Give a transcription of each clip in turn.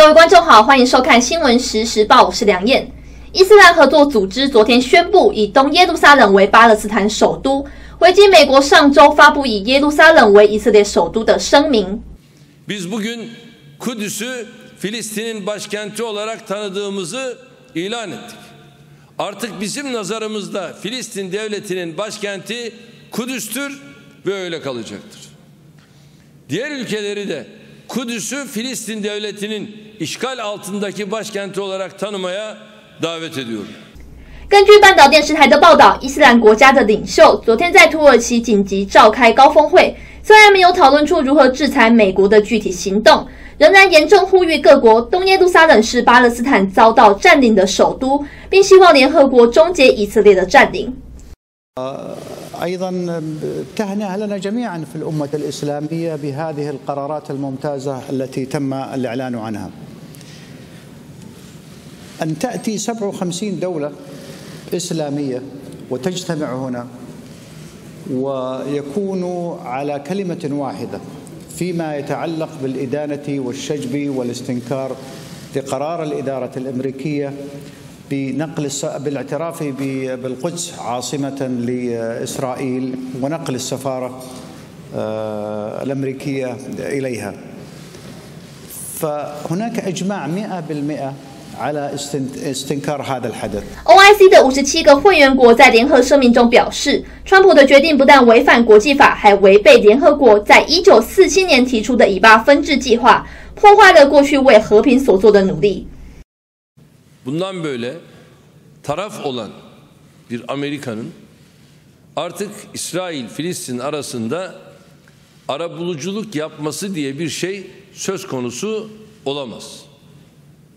各位观众好，欢迎收看新闻实时报，我是梁燕。伊斯兰合作组织昨天宣布以东耶路撒冷为巴勒斯坦首都，回击美国上周发布以耶路撒冷为以色列首都的声明。Biz bugün Kudüs'ü Filistin'in başkenti olarak tanıdığımızı ilan ettik. Artık bizim nazarımızda Filistin devletinin başkenti Kudüs'tür ve öyle kalacaktır. Diğer ülkeleri de Kudüs'ü Filistin devletinin işgal altındaki başkenti olarak tanımaya davet ediyorum. 根据半岛电视台的报道，伊斯兰国家的领袖昨天在土耳其紧急召开高峰会，虽然没有讨论出如何制裁美国的具体行动，仍然严重呼吁各国东耶路撒冷是巴勒斯坦遭到占领的首都，并希望联合国终结以色列的占领。 ايضا تهنئه لنا جميعا في الامه الاسلاميه بهذه القرارات الممتازه التي تم الاعلان عنها. أن تأتي 57 دولة إسلامية وتجتمع هنا ويكونوا على كلمة واحدة فيما يتعلق بالإدانة والشجب والاستنكار لقرار الإدارة الأمريكية بنقل. بالاعتراف. بالقدس عاصمة لإسرائيل ونقل السفارة آه، الأمريكية إليها فهناك إجماع 100% على OIC 的五十七个会员国在联合声明中表示，川普的决定不但违反国际法，还违背联合国在一九四七年提出的以巴分治计划，破坏了过去为和平所做的努力。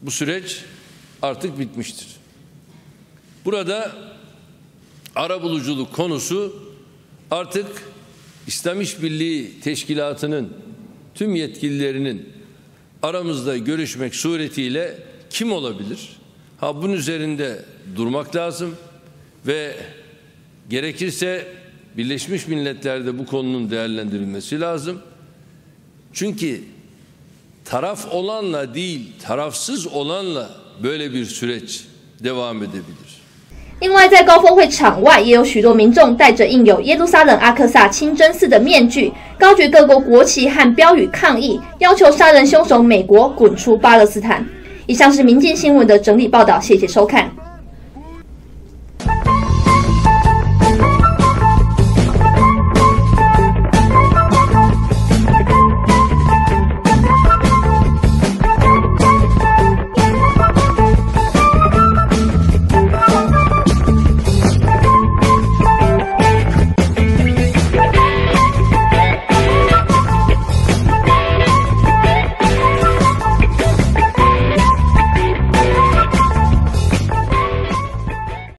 Bu süreç artık bitmiştir. Burada arabuluculuk konusu artık İslam İşbirliği Teşkilatı'nın tüm yetkililerinin aramızda görüşmek suretiyle kim olabilir? Ha bunun üzerinde durmak lazım ve gerekirse Birleşmiş Milletler'de bu konunun değerlendirilmesi lazım. Çünkü taraf Olalla di, 另外，在高峰会场外，也有许多民众戴着印有耶路撒冷阿克萨清真寺的面具，高举各国国旗和标语抗议，要求杀人凶手美国滚出巴勒斯坦。以上是民进新闻的整理报道，谢谢收看。